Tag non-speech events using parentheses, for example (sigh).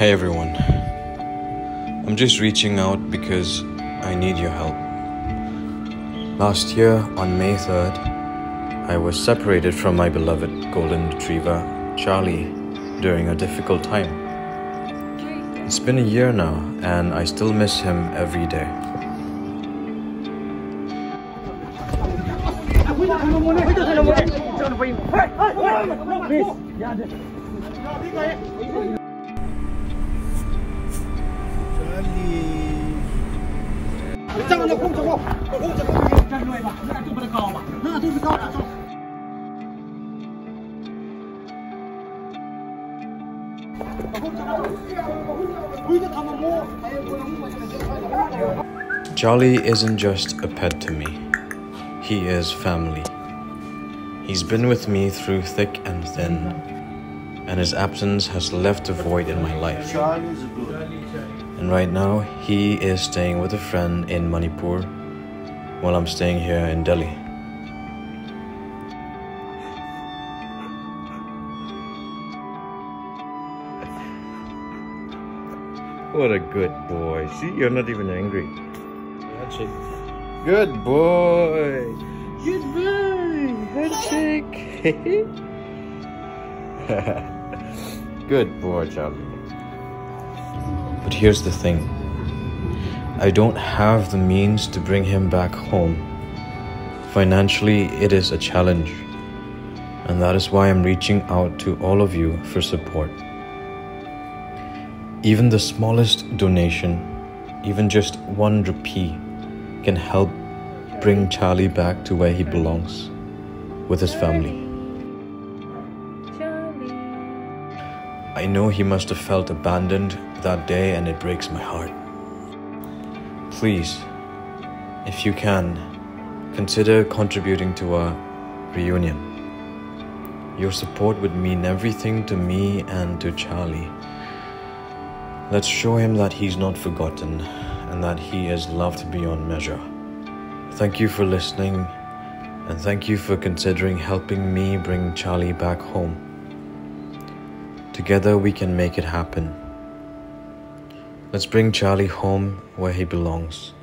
Hey everyone. I'm just reaching out because I need your help. Last year, on May 3rd, I was separated from my beloved golden retriever, Charlie, during a difficult time. It's been a year now, and I still miss him every day. Charlie isn't just a pet to me, he is family. He's been with me through thick and thin, and his absence has left a void in my life. And right now, he is staying with a friend in Manipur while I'm staying here in Delhi. What a good boy. See, you're not even angry. Handshake. Good boy. Good boy. Handshake. (laughs) good boy, Charlie. But here's the thing I don't have the means to bring him back home. Financially, it is a challenge. And that is why I'm reaching out to all of you for support. Even the smallest donation, even just one rupee, can help bring Charlie back to where he belongs with his family. I know he must have felt abandoned that day and it breaks my heart. Please, if you can, consider contributing to our reunion. Your support would mean everything to me and to Charlie. Let's show him that he's not forgotten and that he is loved beyond measure. Thank you for listening and thank you for considering helping me bring Charlie back home. Together we can make it happen. Let's bring Charlie home where he belongs.